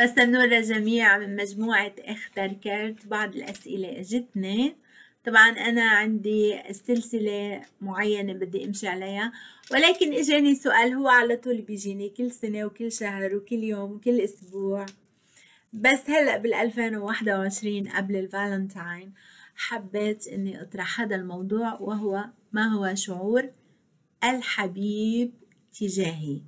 بس النور للجميع من مجموعة اختر كرت بعض الأسئلة. اجتني طبعا أنا عندي سلسلة معينة بدي أمشي عليها ولكن إجاني سؤال هو على طول بيجيني كل سنة وكل شهر وكل يوم وكل أسبوع. بس هلأ بال 2021 قبل الفالنتاين حبيت إني أطرح هذا الموضوع وهو ما هو شعور الحبيب تجاهي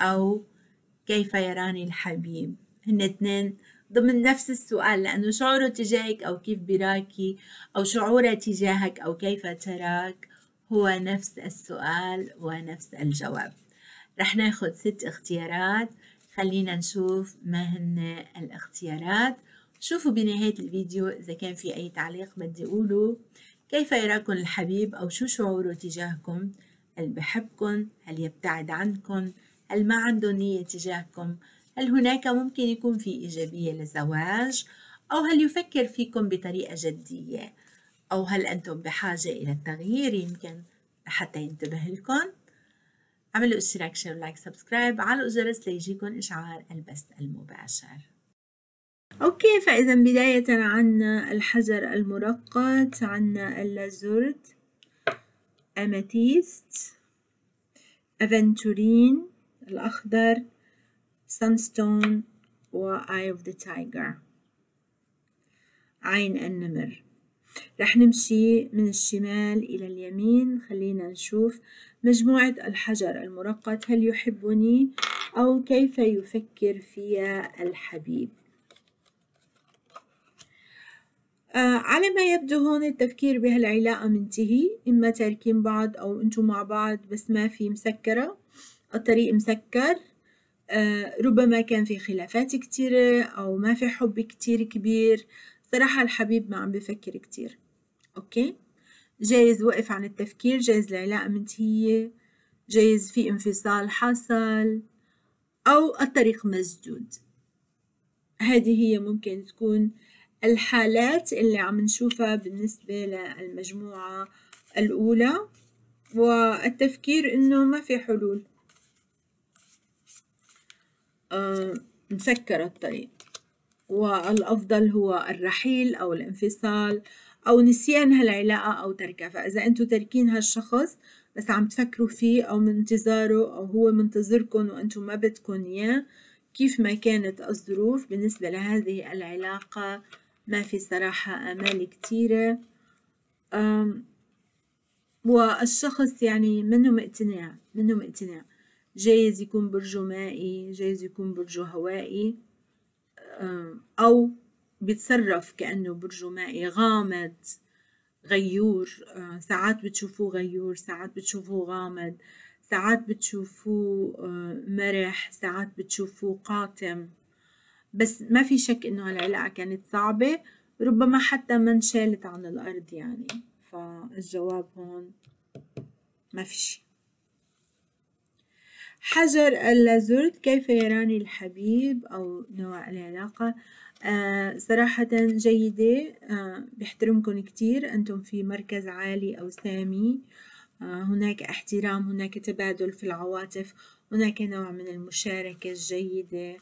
أو كيف يراني الحبيب؟ هن اثنين ضمن نفس السؤال لأنه شعوره تجاهك أو كيف براكي أو شعوره تجاهك أو كيف تراك هو نفس السؤال ونفس الجواب. رح ناخد ست اختيارات. خلينا نشوف ما هن الاختيارات. شوفوا بنهاية الفيديو إذا كان في أي تعليق بدي أقوله. كيف يراكم الحبيب أو شو شعوره تجاهكم؟ هل بحبكم هل يبتعد عنكم هل ما عنده نية تجاهكم؟ هل هناك ممكن يكون في إيجابية للزواج أو هل يفكر فيكم بطريقة جدية؟ أو هل أنتم بحاجة إلى التغيير؟ يمكن لحتى ينتبه لكم. اعملوا اشتراك share like subscribe على الجرس ليجيكم إشعار البث المباشر. okay فإذا بداية عنا الحجر المرقط عنا اللازورد amethyst aventurine. الأخضر sunstone و eye of the tiger. عين النمر. رح نمشي من الشمال إلى اليمين. خلينا نشوف مجموعة الحجر المرقط. هل يحبني أو كيف يفكر فيا الحبيب؟ آه على ما يبدو هون التفكير بهالعلاقة منتهي. إما تاركين بعض أو أنتم مع بعض بس ما في مسكرة. الطريق مسكر آه ربما كان في خلافات كتيرة أو ما في حب كتير كبير. صراحة الحبيب ما عم بفكر كتير. أوكي؟ جايز وقف عن التفكير جايز العلاقة منتهية جايز في انفصال حصل أو الطريق مسدود. هذه هي ممكن تكون الحالات اللي عم نشوفها بالنسبة للمجموعة الأولى والتفكير إنه ما في حلول. مسكر الطريق. والأفضل هو الرحيل أو الانفصال أو نسيان هالعلاقة أو تركها. فإذا أنتوا تاركين هالشخص بس عم تفكروا فيه أو من انتظاره أو هو منتظركم وأنتم ما بدكم إياه كيف ما كانت الظروف بالنسبة لهذه العلاقة؟ ما في صراحة آمال كتيرة. والشخص يعني منه مقتنع منه مقتنع جايز يكون برجه مائي جايز يكون برجه هوائي. أو بيتصرف كأنه برجه مائي. غامض غيور. ساعات بتشوفوه غيور ساعات بتشوفوه غامض. ساعات بتشوفوه مرح ساعات بتشوفوه قاتم. بس ما في شك إنه هالعلاقة كانت صعبة. ربما حتى ما انشالت عن الأرض يعني. فالجواب هون ما في شي. حجر اللازورد كيف يراني الحبيب أو نوع العلاقة؟ آه صراحة جيدة. آه بيحترمكم كتير. أنتم في مركز عالي أو سامي. آه هناك احترام هناك تبادل في العواطف هناك نوع من المشاركة الجيدة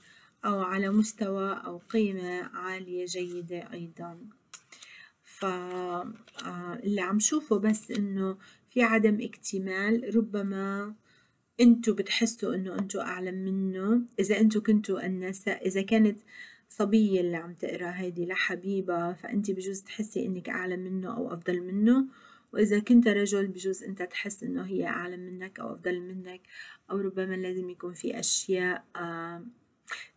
أو على مستوى أو قيمة عالية جيدة أيضا. فاللي عم شوفه بس إنه في عدم اكتمال. ربما أنتوا بتحسوا انه أنتوا اعلم منه. إذا أنتوا كنتوا النساء إذا كانت صبية اللي عم تقرأ هيدي لحبيبة فانت بجوز تحسي إنك اعلم منه أو أفضل منه. وإذا كنت رجل بجوز أنت تحس إنه هي اعلم منك أو أفضل منك. أو ربما لازم يكون في أشياء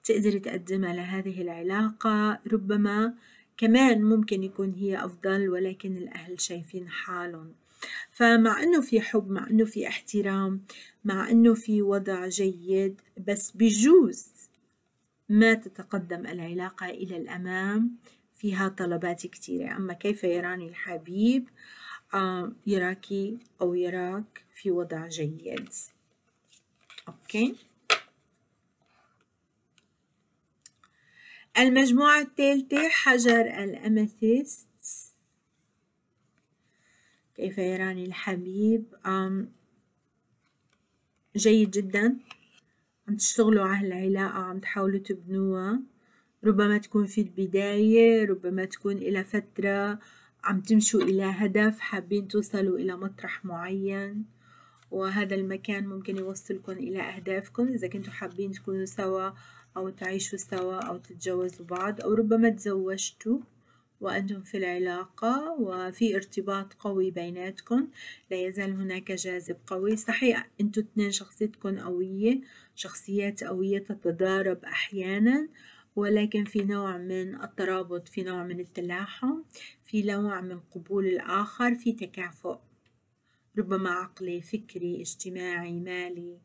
تقدري تقدمها لهذه العلاقة. ربما كمان ممكن يكون هي أفضل ولكن الأهل شايفين حالهم. فمع إنه في حب مع إنه في احترام مع إنه في وضع جيد بس بجوز ما تتقدم العلاقة إلى الأمام فيها طلبات كثيرة أما كيف يراني الحبيب آه يراكي أو يراك في وضع جيد. أوكي؟ المجموعة الثالثة حجر الأمثيست كيف يراني الحبيب. جيد جدا. عم تشتغلوا على هالعلاقة عم تحاولوا تبنوها. ربما تكون في البداية ربما تكون إلى فترة عم تمشوا إلى هدف حابين توصلوا إلى مطرح معين. وهذا المكان ممكن يوصلكم إلى أهدافكم. إذا كنتوا حابين تكونوا سوا أو تعيشوا سوا أو تتجوزوا بعض أو ربما تزوجتوا. وأنتم في العلاقة وفي ارتباط قوي بيناتكم. لا يزال هناك جاذب قوي. صحيح أنتوا اثنين شخصيتكم قوية شخصيات قوية تتضارب أحيانا ولكن في نوع من الترابط في نوع من التلاحم في نوع من قبول الآخر في تكافؤ. ربما عقلي فكري اجتماعي مالي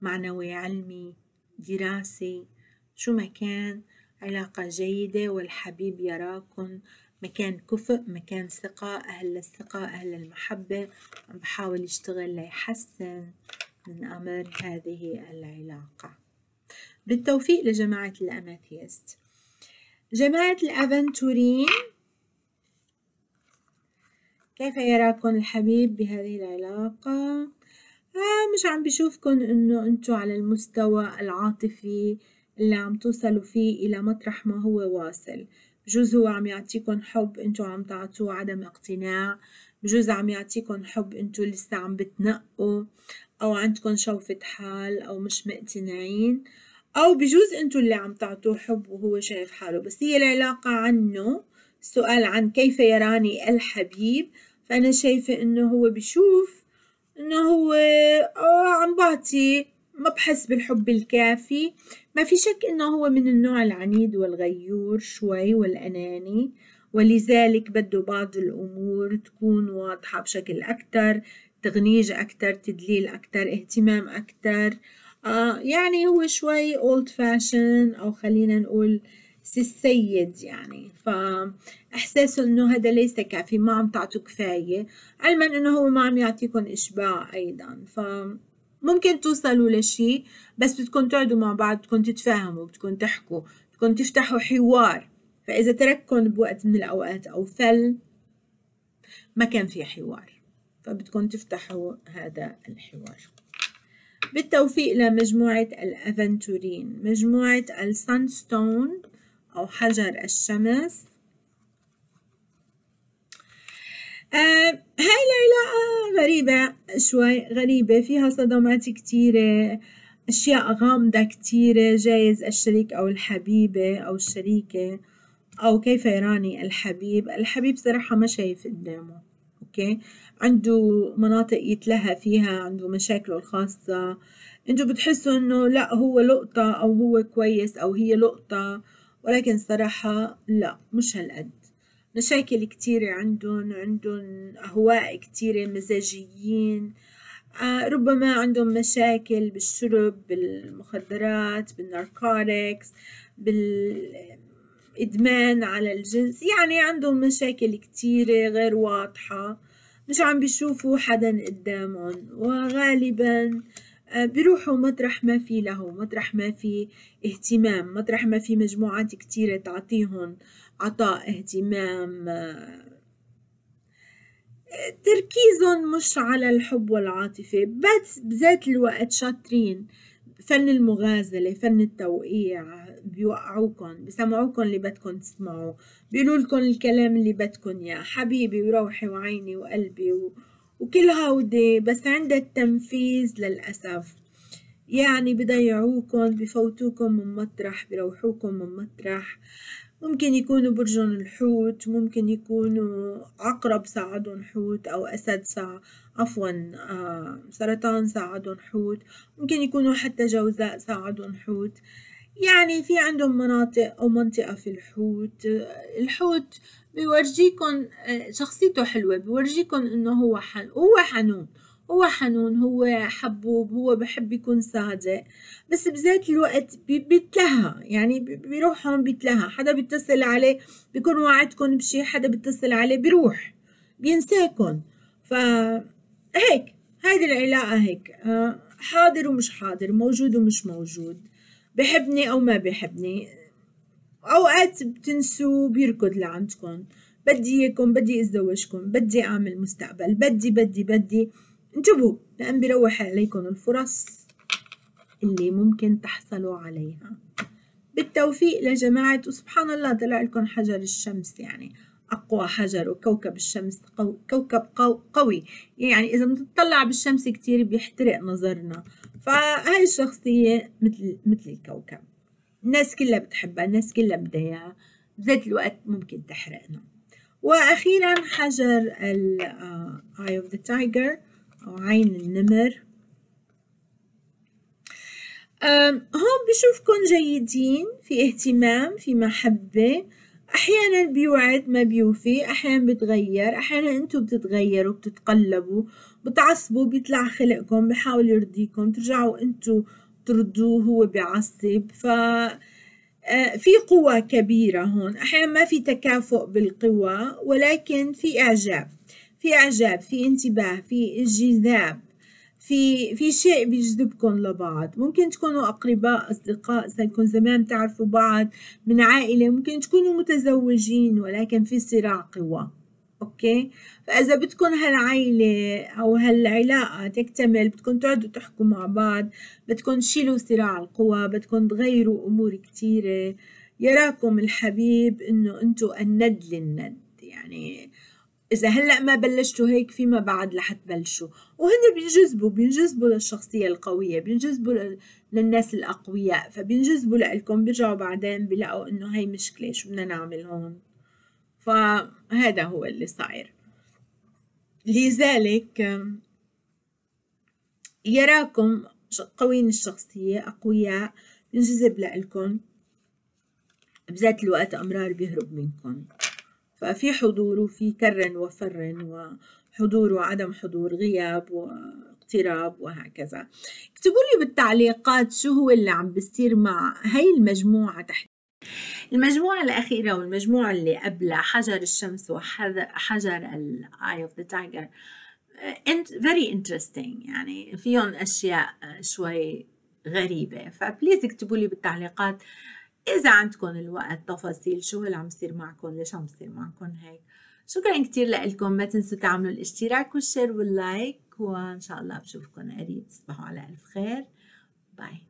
معنوي علمي دراسي شو ما كان. علاقة جيدة والحبيب يراكم مكان كفء مكان ثقة أهل للثقة أهل المحبة. عم بحاول يشتغل ليحسن من أمر هذه العلاقة. بالتوفيق لجماعة الأماثيست جماعة الأفنتورين كيف يراكم الحبيب بهذه العلاقة؟ آه مش عم بشوفكم إنه أنتو على المستوى العاطفي اللي عم توصلوا فيه إلى مطرح ما هو واصل. بجوز هو عم يعطيكم حب إنتو عم تعطوه عدم اقتناع. بجوز عم يعطيكم حب إنتو لسه عم بتنقوا أو عندكم شوفة حال أو مش مقتنعين. أو بجوز إنتو اللي عم تعطوه حب وهو شايف حاله. بس هي العلاقة عنه. السؤال عن كيف يراني الحبيب. فأنا شايفة إنه هو بشوف إنه هو آه عم بعطي ما بحس بالحب الكافي. ما في شك إنه هو من النوع العنيد والغيور شوي والأناني ولذلك بده بعض الأمور تكون واضحة بشكل أكتر تغنيج أكتر تدليل أكتر اهتمام أكتر. آه يعني هو شوي old fashion أو خلينا نقول السيد يعني. فإحساسه إنه هذا ليس كافي ما عم تعطوا كفاية. علما إنه هو ما عم يعطيكم إشباع أيضا. ف ممكن توصلوا لشيء بس بدكم تقعدوا مع بعض بدكم تتفاهموا بدكم تحكوا بدكم تفتحوا حوار. فإذا ترككم بوقت من الأوقات أو فل ما كان في حوار. فبدكم تفتحوا هذا الحوار. بالتوفيق لمجموعة الأفنتورين مجموعة السانستون أو حجر الشمس آه هاي العلاقة غريبة شوي غريبة. فيها صدمات كتيرة أشياء غامضة كتيرة. جايز الشريك أو الحبيبة أو الشريكة أو كيف يراني الحبيب. الحبيب صراحة ما شايف قدامه أوكي؟ عنده مناطق يتلهى فيها عنده مشاكله الخاصة. أنتوا بتحسوا إنه لا هو لقطة أو هو كويس أو هي لقطة ولكن صراحة لا مش هالقد. مشاكل كتيرة عندهم عندهم أهواء كتيرة مزاجيين آه ربما عندهم مشاكل بالشرب بالمخدرات بالناركوتكس بالإدمان على الجنس يعني عندهم مشاكل كتيرة غير واضحة. مش عم بيشوفوا حدا قدامهم وغالبا آه، بيروحوا مطرح ما في له مطرح ما في اهتمام مطرح ما في مجموعات كتيرة تعطيهم. عطاء اهتمام تركيزهم مش على الحب والعاطفة بس بذات الوقت شاطرين. فن المغازلة فن التوقيع بيوقعوكم بسمعوكم اللي بدكم تسمعوا بيقولوا لكم الكلام اللي بدكم إياه. حبيبي وروحي وعيني وقلبي و... وكل هودي بس عند التنفيذ للأسف. يعني بضيعوكم بفوتوكم من مطرح بروحوكم من مطرح. ممكن يكونوا برجهم الحوت ممكن يكونوا عقرب ساعدهم حوت أو أسد ساعة عفوا آه سرطان ساعدهم حوت. ممكن يكونوا حتى جوزاء ساعدهم حوت. يعني في عندهم مناطق أو منطقة في الحوت. الحوت بيورجيكم آه، شخصيته حلوة بيورجيكم إنه هو حن هو حنون. هو حنون هو حبوب هو بحب يكون صادق بس بذات الوقت بيتلهى. يعني بيروح هون بيتلهى. حدا بيتصل عليه بيكون وعدكم بشي حدا بيتصل عليه بيروح بينساكم. فهيك هيدي العلاقة هيك. آه، حاضر ومش حاضر موجود ومش موجود بحبني أو ما بحبني. أوقات بتنسوا بيركض لعندكم. بدي إياكم بدي أتزوجكم بدي أعمل مستقبل بدي بدي بدي. انتبهوا لأن بيروح عليكم الفرص اللي ممكن تحصلوا عليها. بالتوفيق لجماعة وسبحان الله طلع لكم حجر الشمس يعني أقوى حجر وكوكب الشمس قو كوكب قو قوي. يعني إذا بنطلع بالشمس كتير بيحترق نظرنا. فهاي الشخصية مثل مثل الكوكب. الناس كلها بتحبها الناس كلها بدها بذات الوقت ممكن تحرقنا. وأخيرا حجر ال Eye of the Tiger. أو عين النمر. هون بشوفكم جيدين في اهتمام في محبة. أحيانا بيوعد ما بيوفي أحيانا بتغير أحيانا أنتوا بتتغيروا بتتقلبوا بتعصبوا بيطلع خلقكم بحاول يرضيكم ترجعوا أنتوا ترضوه هو بيعصب. ف آه، في قوة كبيرة هون. أحيانا ما في تكافؤ بالقوى ولكن في إعجاب. في إعجاب في انتباه في انجذاب في في شيء بيجذبكم لبعض. ممكن تكونوا أقرباء أصدقاء صاركم زمان تعرفوا بعض من عائلة ممكن تكونوا متزوجين ولكن في صراع قوى. أوكي؟ فإذا بدكم هالعائلة أو هالعلاقة تكتمل بدكم تقعدوا تحكوا مع بعض بدكم تشيلوا صراع القوى بدكم تغيروا أمور كتيرة. يراكم الحبيب إنه أنتوا الند للند. يعني إذا هلأ ما بلشتوا هيك فيما بعد رح تبلشوا وهن بينجذبوا بينجذبوا للشخصية القوية بينجذبوا للناس الأقوياء. فبينجذبوا لإلكم بيرجعوا بعدين بيلاقوا إنه هي مشكلة شو بدنا نعمل هون. فهذا هو اللي صاير. لذلك يراكم قويين الشخصية أقوياء بينجذب لإلكم. بذات الوقت مرار بيهرب منكم. ففي حضور وفي كر وفر وحضور وعدم حضور غياب واقتراب وهكذا. اكتبوا لي بالتعليقات شو هو اللي عم بيصير مع هاي المجموعة تحت. المجموعة الأخيرة والمجموعة اللي قبلها حجر الشمس وحجر ال eye of the tiger very interesting. يعني فيهم أشياء شوي غريبة. ف please اكتبوا لي بالتعليقات إذا عندكم الوقت تفاصيل شو اللي عم يصير معكم؟ ليش عم يصير معكم هيك؟ شكرا كتير لكم ما تنسوا تعملوا الاشتراك وال share وال like وإن شاء الله بشوفكم قريب. تصبحوا على ألف خير. bye.